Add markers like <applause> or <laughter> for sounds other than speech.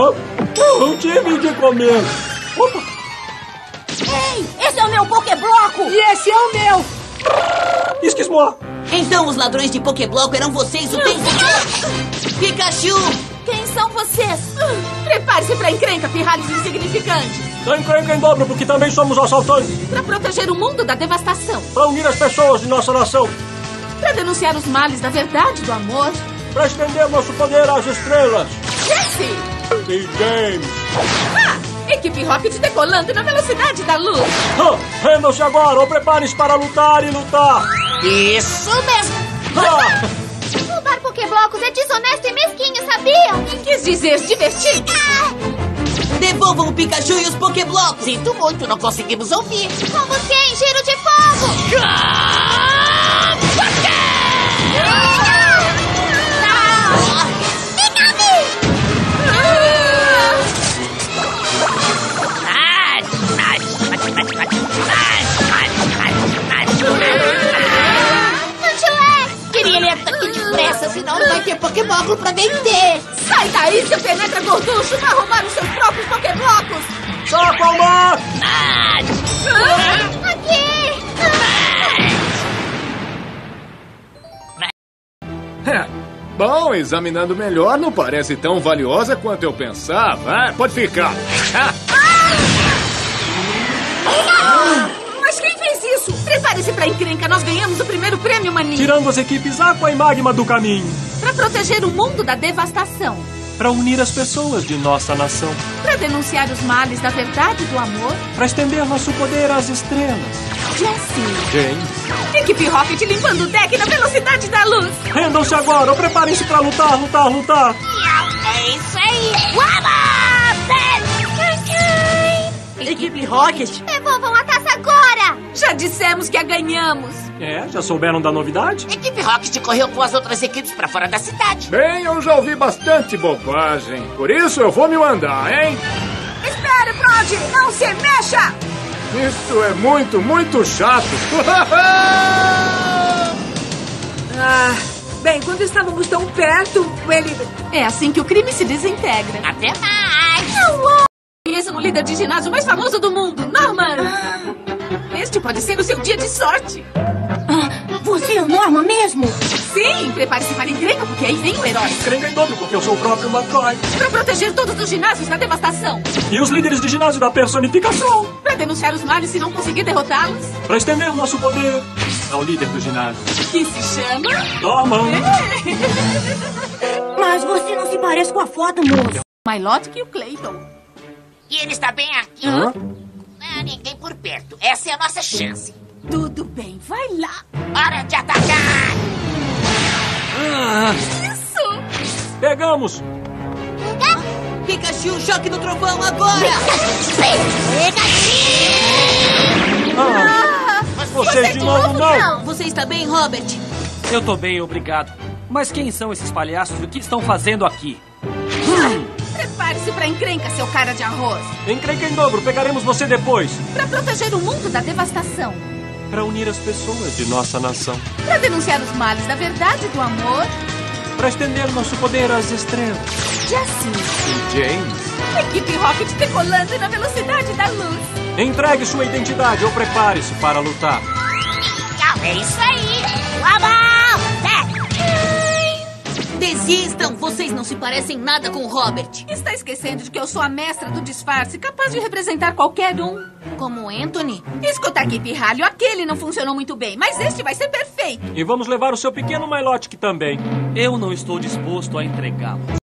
Eu tive de comer. Opa, Ei, esse é o meu Pokébloco! E esse é o meu! esquismou. Então os ladrões de Pokébloco eram vocês o tempo todo? Pikachu! Quem são vocês? Prepare-se pra encrenca, pirralhos insignificantes! Tem encrenca em dobro, porque também somos assaltantes. Pra proteger o mundo da devastação! Para unir as pessoas de nossa nação. Pra denunciar os males da verdade e do amor! Para estender nosso poder às estrelas. Jesse! E James. Ah! Equipe Rocket decolando na velocidade da luz! Ah, Rendam-se agora ou preparem-se para lutar e lutar. Isso mesmo! Ah, Roubar Pokéblocos é desonesto e mesquinho, sabiam? E quis dizer divertido! Devolvam o Pikachu e os Pokéblocos! Sinto muito, não conseguimos ouvir. Como quem? Giro de fogo! Vai ter Pokébloco pra vender. Sai daí, seu penetra gorducho! Vai roubar os seus próprios Pokéblocos! saco ao mar. Aqui! É. Bom, examinando melhor, não parece tão valiosa quanto eu pensava. Ah, pode ficar. Ah, Mas quem fez isso? Prepare-se pra encrenca, nós ganhamos o primeiro prêmio, maninho! Tirando as equipes Aqua e Magma do caminho. Pra proteger o mundo da devastação! Para unir as pessoas de nossa nação. Pra denunciar os males da verdade e do amor! Para estender nosso poder às estrelas. Jesse! James. Equipe Rocket limpando o deck na velocidade da luz! Rendam-se agora ou preparem-se para lutar, lutar, lutar. É isso aí! Vamos! Equipe Rocket! Devolvam! Já dissemos que a ganhamos! É, já souberam da novidade? Equipe Rocket correu com as outras equipes pra fora da cidade. bem, eu já ouvi bastante bobagem. Por isso eu vou me mandar, hein? Espere, Prod! Não se mexa! Isso é muito, muito chato. <laughs> Ah, bem, quando estávamos tão perto, ele... É assim que o crime se desintegra. Até mais! O líder de ginásio mais famoso do mundo, Norman! Este pode ser o seu dia de sorte. Você é o Norma mesmo? Sim, prepare-se para a encrenca, porque aí vem o herói. Encrenca em dobro, porque eu sou o próprio McCoy. Para proteger todos os ginásios da devastação. E os líderes de ginásio da personificação. Para denunciar os males se não conseguir derrotá-los. Para estender nosso poder ao líder do ginásio. Que se chama... Norman. Mas você não se parece com a foto, moço. Mylot e o Clayton. E ele está bem aqui. Hã? Ah, ninguém por perto. Essa é a nossa chance. Tudo bem, vai lá. Hora de atacar! Isso! Pegamos. Pikachu, choque do trovão agora! Ah, vocês de novo não. Você está bem, Robert? Eu tô bem, obrigado. Mas quem são esses palhaços e o que estão fazendo aqui? Prepare-se para encrenca, seu cara de arroz. Encrenca em dobro, pegaremos você depois. Para proteger o mundo da devastação. Para unir as pessoas de nossa nação. Para denunciar os males da verdade e do amor. Para estender nosso poder às estrelas. Jesse! E James. Equipe Rocket decolando na velocidade da luz. Entregue sua identidade ou prepare-se para lutar. É isso aí! Vamos! Desistam! Vocês não se parecem nada com o Robert. Está esquecendo de que eu sou a mestra do disfarce, capaz de representar qualquer um. Como Anthony? Escuta aqui, pirralho, aquele não funcionou muito bem, mas este vai ser perfeito. E vamos levar o seu pequeno Milotic também. Eu não estou disposto a entregá-lo.